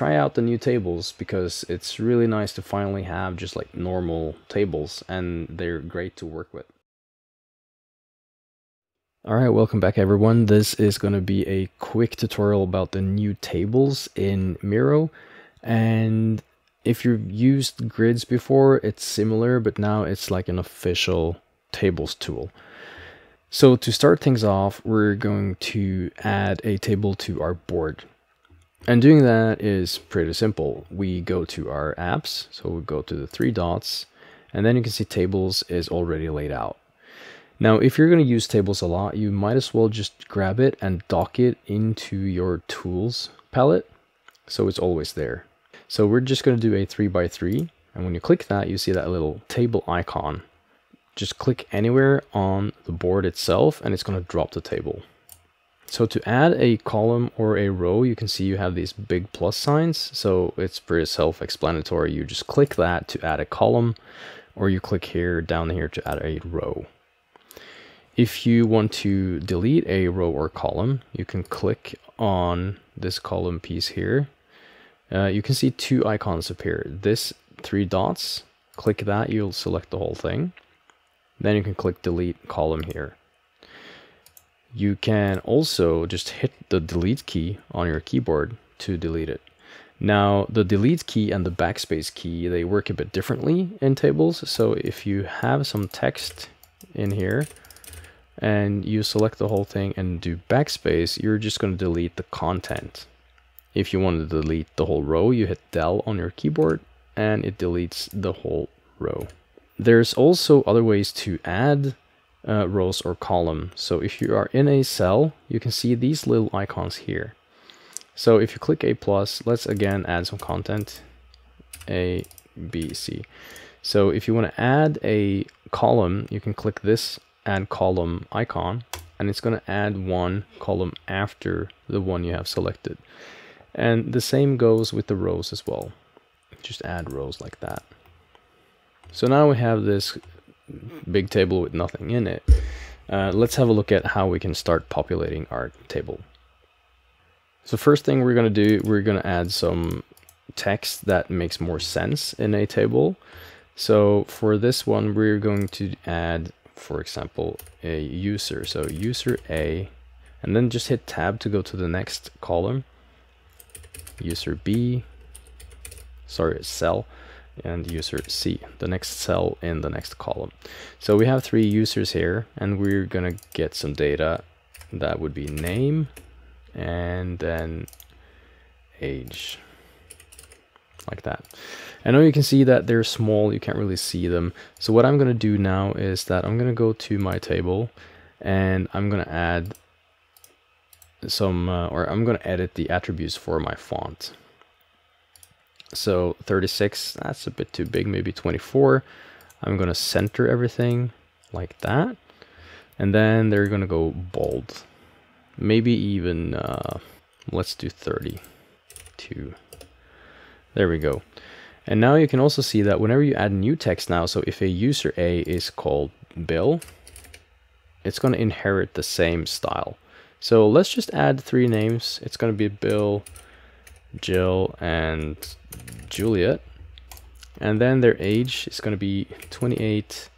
try out the new tables because it's really nice to finally have just like normal tables and they're great to work with. Alright, welcome back everyone. This is going to be a quick tutorial about the new tables in Miro. And if you've used grids before, it's similar, but now it's like an official tables tool. So to start things off, we're going to add a table to our board. And doing that is pretty simple. We go to our apps, so we go to the three dots, and then you can see tables is already laid out. Now, if you're going to use tables a lot, you might as well just grab it and dock it into your tools palette. So it's always there. So we're just going to do a 3 by 3 And when you click that, you see that little table icon. Just click anywhere on the board itself and it's going to drop the table. So to add a column or a row, you can see you have these big plus signs. So it's pretty self-explanatory. You just click that to add a column or you click here down here to add a row. If you want to delete a row or column, you can click on this column piece here. Uh, you can see two icons appear. This three dots, click that, you'll select the whole thing. Then you can click delete column here. You can also just hit the delete key on your keyboard to delete it. Now, the delete key and the backspace key, they work a bit differently in tables. So if you have some text in here, and you select the whole thing and do backspace, you're just going to delete the content. If you want to delete the whole row, you hit del on your keyboard and it deletes the whole row. There's also other ways to add uh, rows or column. So if you are in a cell, you can see these little icons here. So if you click A plus, let's again add some content, A, B, C. So if you want to add a column, you can click this add column icon and it's going to add one column after the one you have selected. And the same goes with the rows as well. Just add rows like that. So now we have this big table with nothing in it. Uh, let's have a look at how we can start populating our table. So first thing we're going to do, we're going to add some text that makes more sense in a table. So for this one, we're going to add for example, a user. So user A, and then just hit tab to go to the next column. User B, sorry, cell, and user C, the next cell in the next column. So we have three users here, and we're gonna get some data that would be name and then age like that. I know you can see that they're small, you can't really see them. So what I'm to do now is that I'm to go to my table and I'm to add some, uh, or I'm to edit the attributes for my font. So 36, that's a bit too big, maybe 24. I'm to center everything like that. And then they're to go bold. Maybe even, uh, let's do 32. There we go. And now you can also see that whenever you add new text now, so if a user A is called Bill, it's to inherit the same style. So let's just add three names. It's to be Bill, Jill, and Juliet. And then their age is going to be 28,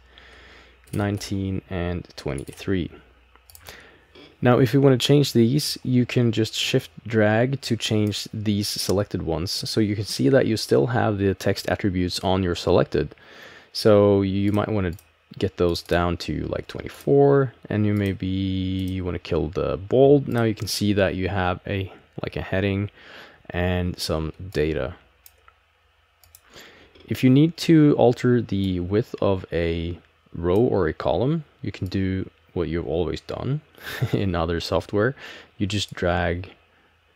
19, and 23. Now, if you want to change these, you can just shift drag to change these selected ones. So you can see that you still have the text attributes on your selected. So you might want to get those down to like 24 and you maybe you want to kill the bold. Now you can see that you have a like a heading and some data. If you need to alter the width of a row or a column, you can do what you've always done in other software. You just drag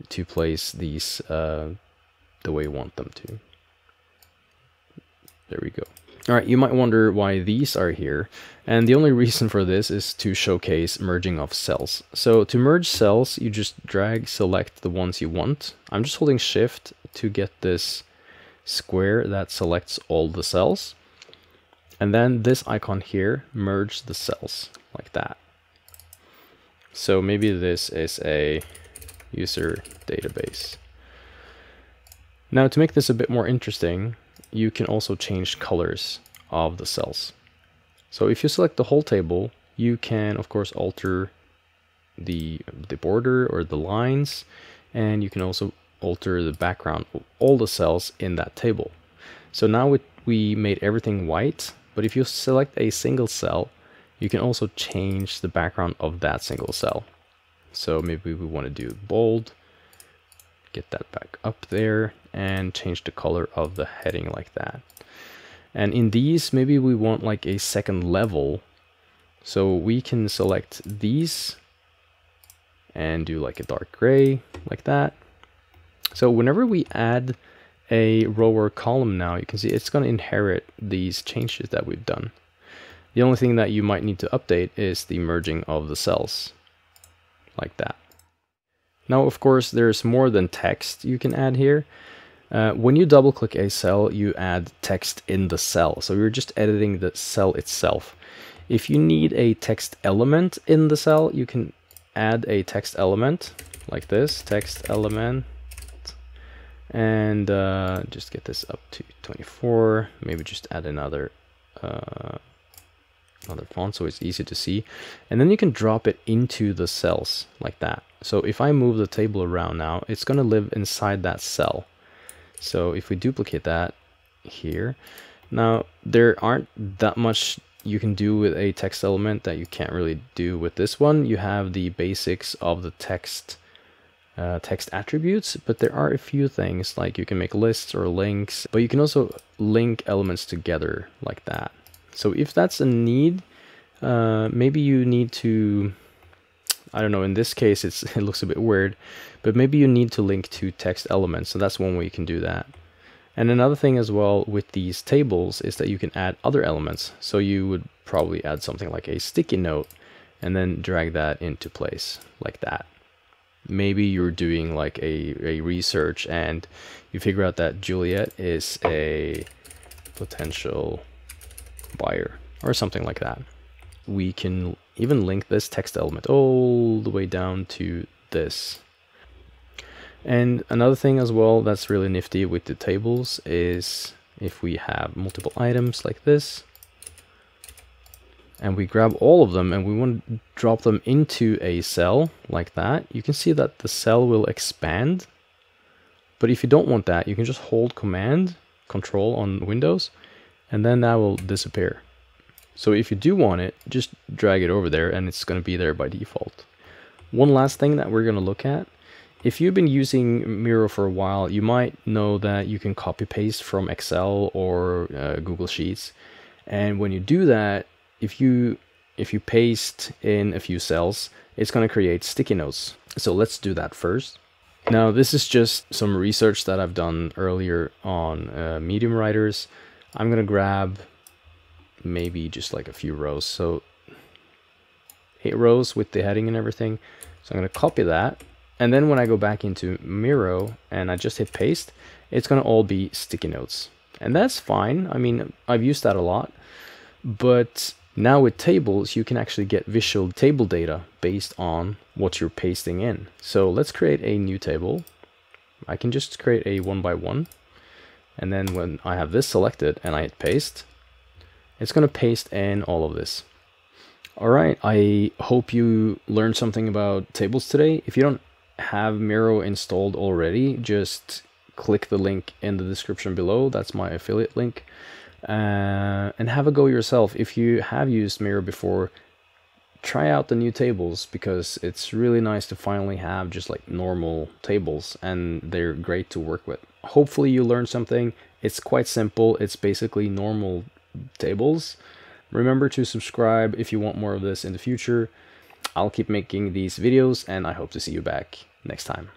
to place these uh, the way you want them to. There we go. All right, you might wonder why these are here. And the only reason for this is to showcase merging of cells. So to merge cells, you just drag select the ones you want. I'm just holding shift to get this square that selects all the cells. And then this icon here, merge the cells like that. So maybe this is a user database. Now to make this a bit more interesting, you can also change colors of the cells. So if you select the whole table, you can of course alter the, the border or the lines, and you can also alter the background of all the cells in that table. So now we, we made everything white, but if you select a single cell, you can also change the background of that single cell. So maybe we want to do bold, get that back up there, and change the color of the heading like that. And in these, maybe we want like a second level. So we can select these and do like a dark gray like that. So whenever we add a row or column now, you can see it's going to inherit these changes that we've done. The only thing that you might need to update is the merging of the cells like that. Now, of course, there's more than text you can add here. Uh, when you double click a cell, you add text in the cell. So you're just editing the cell itself. If you need a text element in the cell, you can add a text element like this, text element, and uh, just get this up to 24. Maybe just add another uh, another font so it's easy to see. And then you can drop it into the cells like that. So if I move the table around now, it's going to live inside that cell. So if we duplicate that here, now there aren't that much you can do with a text element that you can't really do with this one. You have the basics of the text uh, text attributes, but there are a few things like you can make lists or links, but you can also link elements together like that. So if that's a need, uh, maybe you need to I don't know, in this case, it looks a bit weird, but maybe you need to link to text elements. So that's one way you can do that. And another thing as well with these tables is that you can add other elements. So you would probably add something like a sticky note and then drag that into place like that. Maybe you're doing like a, a research and you figure out that Juliet is a potential buyer or something like that. We can even link this text element all the way down to this. And another thing as well that's really nifty with the tables is if we have multiple items like this, and we grab all of them and we want to drop them into a cell like that, you can see that the cell will expand. But if you don't want that, you can just hold command, control on Windows, and then that will disappear. So if you do want it, just drag it over there and it's going to be there by default. One last thing that we're going to look at. If you've been using Miro for a while, you might know that you can copy paste from Excel or uh, Google Sheets. And when you do that, if you if you paste in a few cells, it's going to create sticky notes. So let's do that first. Now, this is just some research that I've done earlier on uh, Medium Writers. I'm going to grab maybe just like a few rows. So eight rows with the heading and everything. So I'm going to copy that. And then when I go back into Miro and I just hit paste, it's going to all be sticky notes. And that's fine. I mean, I've used that a lot. But now with tables, you can actually get visual table data based on what you're pasting in. So let's create a new table. I can just create a one by one. And then when I have this selected and I hit paste, it's going to paste in all of this. All right, I hope you learned something about tables today. If you don't have Miro installed already, just click the link in the description below. That's my affiliate link. Uh, and have a go yourself. If you have used Miro before, try out the new tables because it's really nice to finally have just like normal tables and they're great to work with. Hopefully you learned something. It's quite simple. It's basically normal tables. Remember to subscribe if you want more of this in the future. I'll keep making these videos and I hope to see you back next time.